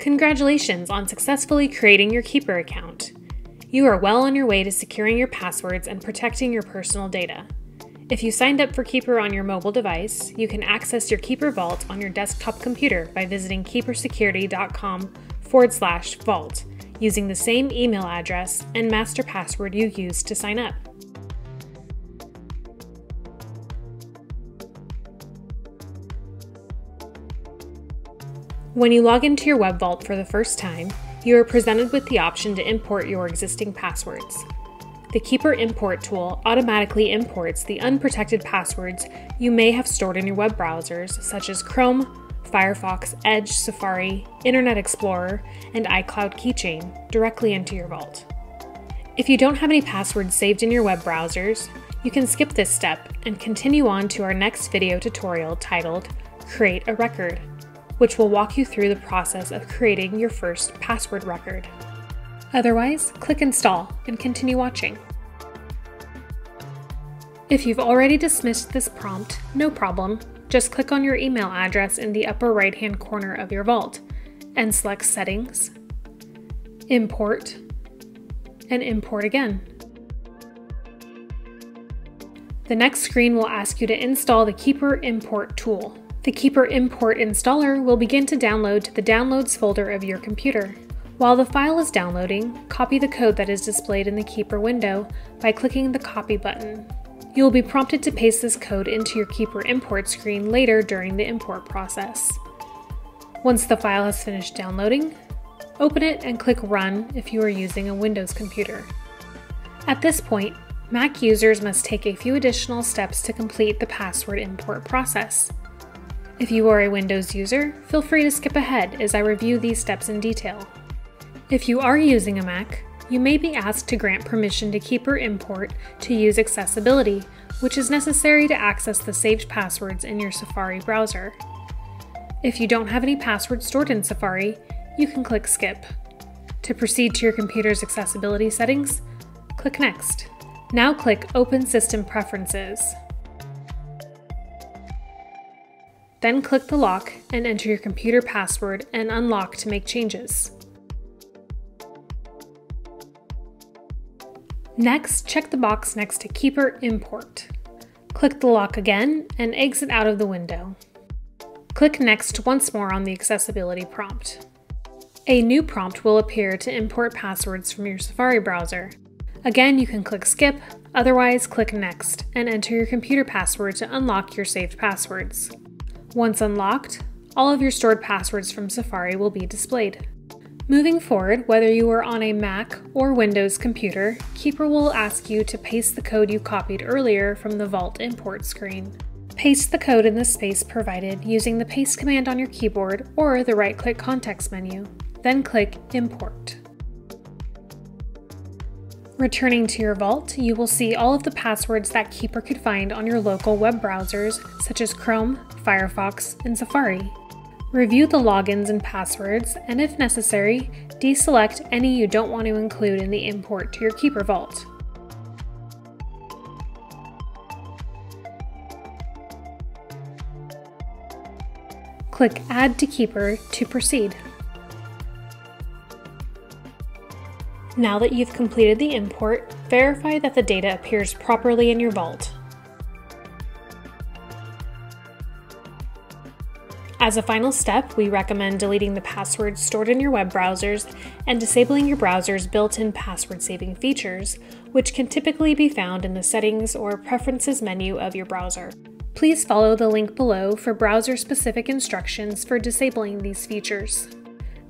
Congratulations on successfully creating your Keeper account. You are well on your way to securing your passwords and protecting your personal data. If you signed up for Keeper on your mobile device, you can access your Keeper Vault on your desktop computer by visiting keepersecurity.com forward slash vault using the same email address and master password you used to sign up. When you log into your Web Vault for the first time, you are presented with the option to import your existing passwords. The Keeper Import tool automatically imports the unprotected passwords you may have stored in your web browsers, such as Chrome, Firefox, Edge, Safari, Internet Explorer, and iCloud Keychain, directly into your vault. If you don't have any passwords saved in your web browsers, you can skip this step and continue on to our next video tutorial titled Create a Record, which will walk you through the process of creating your first password record. Otherwise, click Install and continue watching. If you've already dismissed this prompt, no problem, just click on your email address in the upper right hand corner of your vault and select Settings, Import, and Import again. The next screen will ask you to install the Keeper Import tool. The Keeper Import installer will begin to download to the Downloads folder of your computer. While the file is downloading, copy the code that is displayed in the Keeper window by clicking the Copy button. You will be prompted to paste this code into your Keeper import screen later during the import process. Once the file has finished downloading, open it and click Run if you are using a Windows computer. At this point, Mac users must take a few additional steps to complete the password import process. If you are a Windows user, feel free to skip ahead as I review these steps in detail. If you are using a Mac, you may be asked to grant permission to keep Keeper Import to use accessibility, which is necessary to access the saved passwords in your Safari browser. If you don't have any passwords stored in Safari, you can click Skip. To proceed to your computer's accessibility settings, click Next. Now click Open System Preferences. Then click the lock and enter your computer password and unlock to make changes. Next, check the box next to Keeper Import. Click the lock again and exit out of the window. Click Next once more on the accessibility prompt. A new prompt will appear to import passwords from your Safari browser. Again, you can click Skip, otherwise click Next and enter your computer password to unlock your saved passwords. Once unlocked, all of your stored passwords from Safari will be displayed. Moving forward, whether you are on a Mac or Windows computer, Keeper will ask you to paste the code you copied earlier from the Vault import screen. Paste the code in the space provided using the paste command on your keyboard or the right-click context menu. Then click Import. Returning to your Vault, you will see all of the passwords that Keeper could find on your local web browsers such as Chrome, Firefox, and Safari. Review the logins and passwords, and if necessary, deselect any you don't want to include in the import to your Keeper Vault. Click Add to Keeper to proceed. Now that you've completed the import, verify that the data appears properly in your vault. As a final step, we recommend deleting the passwords stored in your web browsers and disabling your browser's built in password saving features, which can typically be found in the Settings or Preferences menu of your browser. Please follow the link below for browser specific instructions for disabling these features.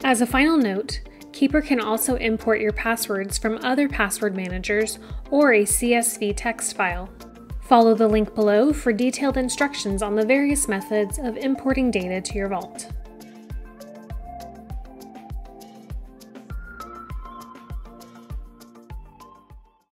As a final note, Keeper can also import your passwords from other password managers or a CSV text file. Follow the link below for detailed instructions on the various methods of importing data to your vault.